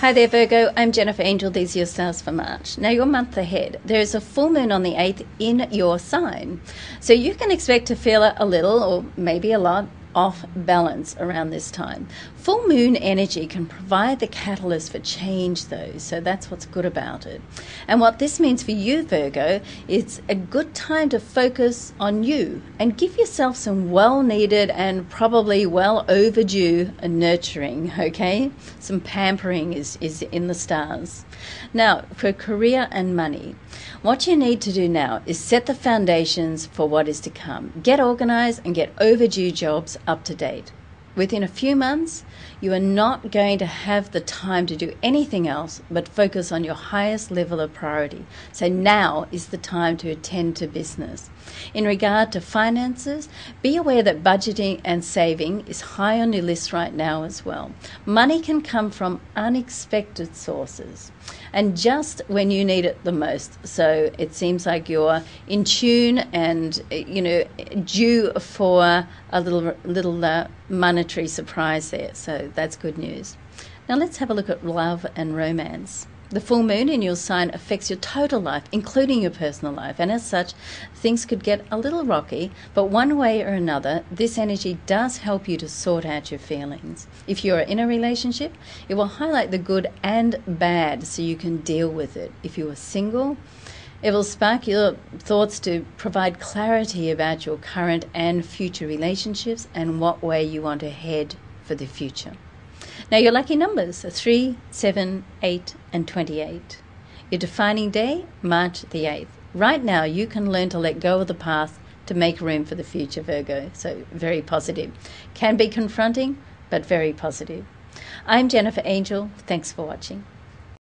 Hi there, Virgo. I'm Jennifer Angel. These are your stars for March. Now, your month ahead, there is a full moon on the 8th in your sign. So you can expect to feel a little or maybe a lot off balance around this time. Full moon energy can provide the catalyst for change, though, so that's what's good about it. And what this means for you, Virgo, it's a good time to focus on you and give yourself some well needed and probably well overdue nurturing, okay? Some pampering is, is in the stars. Now, for career and money, what you need to do now is set the foundations for what is to come. Get organized and get overdue jobs up to date. Within a few months, you are not going to have the time to do anything else but focus on your highest level of priority. So now is the time to attend to business. In regard to finances, be aware that budgeting and saving is high on your list right now as well. Money can come from unexpected sources and just when you need it the most. So it seems like you're in tune and you know due for a little little uh, monetary surprise there. So that's good news. Now let's have a look at love and romance. The full moon in your sign affects your total life, including your personal life, and as such, things could get a little rocky, but one way or another, this energy does help you to sort out your feelings. If you're in a relationship, it will highlight the good and bad so you can deal with it. If you are single, it will spark your thoughts to provide clarity about your current and future relationships and what way you want to head for the future. Now, your lucky numbers are 3, 7, 8, and 28. Your defining day, March the 8th. Right now, you can learn to let go of the past to make room for the future, Virgo. So, very positive. Can be confronting, but very positive. I'm Jennifer Angel. Thanks for watching.